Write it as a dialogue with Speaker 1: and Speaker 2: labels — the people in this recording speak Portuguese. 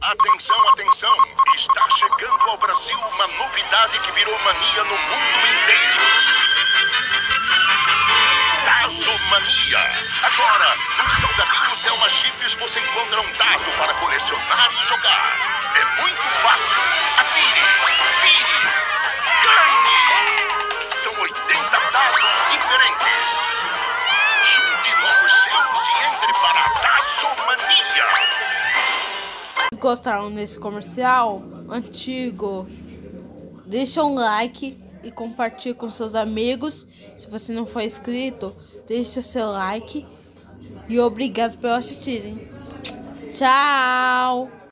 Speaker 1: Atenção, atenção! Está chegando ao Brasil uma novidade que virou mania no mundo inteiro. Tazomania. Agora, nos salgadinhos Elma Chips você encontra um Tazo para colecionar e jogar. É muito fácil. Atire, vire, ganhe! São 80
Speaker 2: gostaram desse comercial antigo, deixa um like e compartilhe com seus amigos. Se você não for inscrito, deixa seu like e obrigado por assistirem. Tchau!